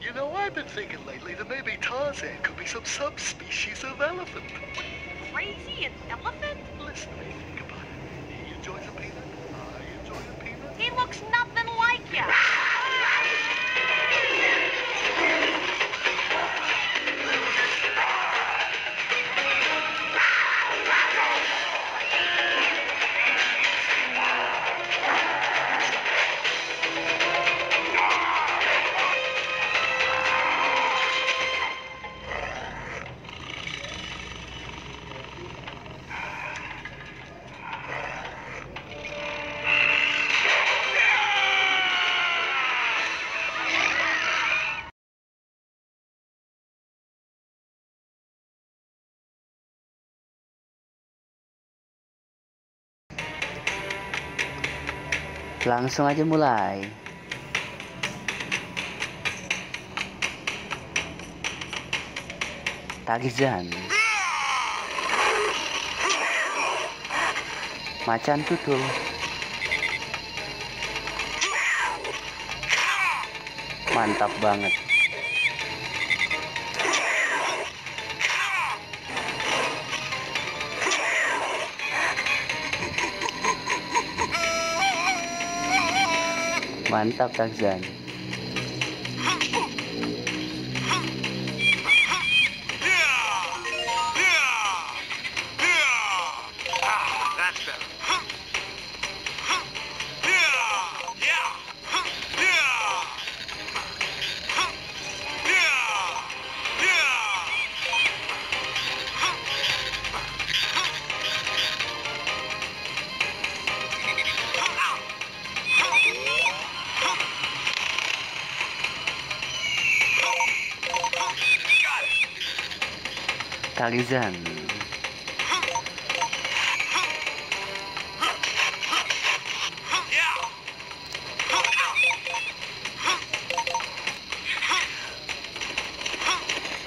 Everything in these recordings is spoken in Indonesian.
You know, I've been thinking lately that maybe Tarzan could be some subspecies of elephant. Crazy an elephant? Listen to me, think about it. He enjoys a peanut. I enjoy a peanut. He looks nothing Langsung aja mulai. Tarzan. Macan tutul. Mantap banget. Mantap Tarzan. That's Tarzan.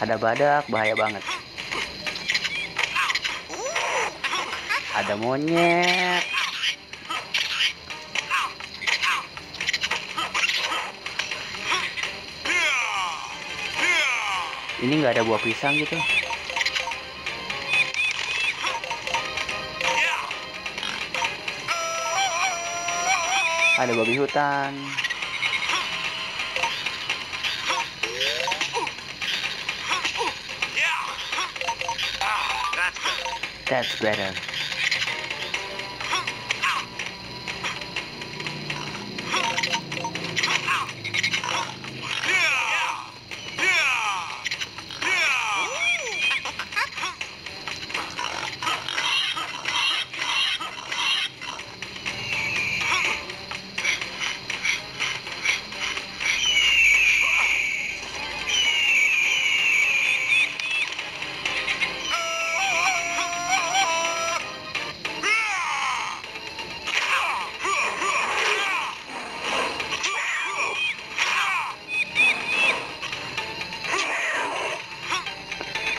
Ada badak, bahaya banget. Ada monyet. Ini nggak ada buah pisang gitu. Ada babi hutan. That's better.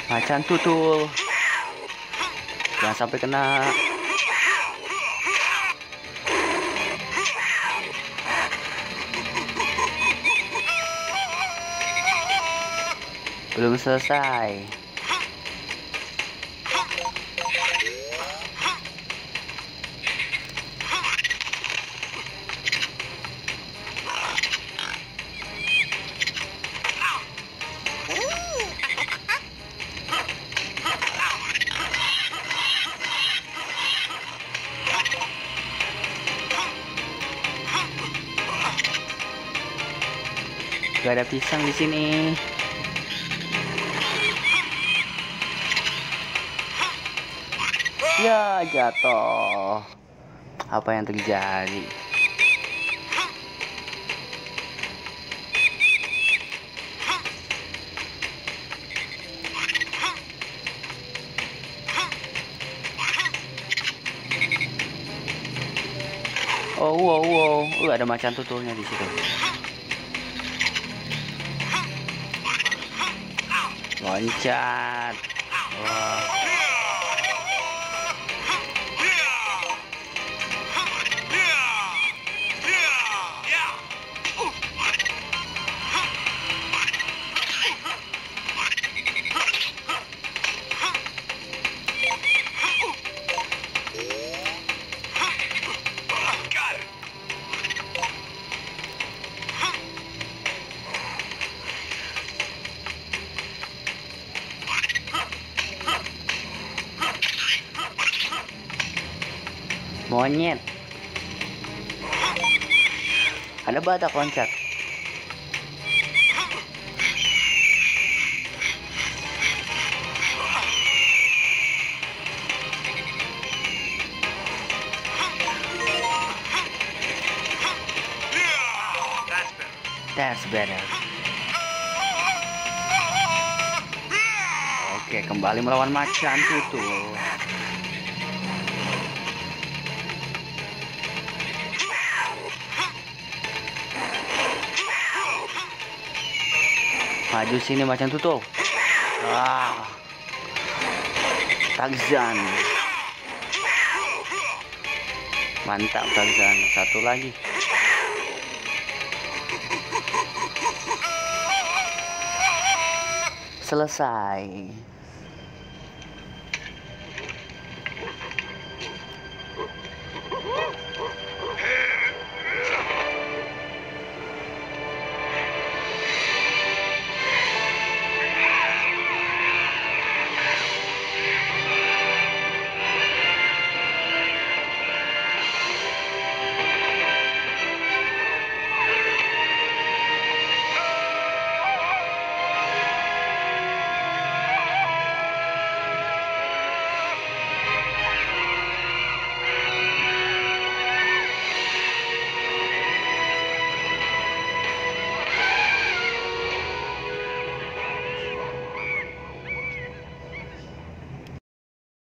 Macan tutul. Jangan sampai kena. Belum selesai. Gak ada pisang di sini. Ya jatuh. Apa yang terjadi? Oh wow wow, uh, ada macan tutulnya di situ. Loncat. Wah. Monyet. Ada badak loncat. That's better. Oke, kembali melawan macan tutul. Maju sini macan tutul. Ah. Tarzan. Mantap Tarzan. Satu lagi. Selesai.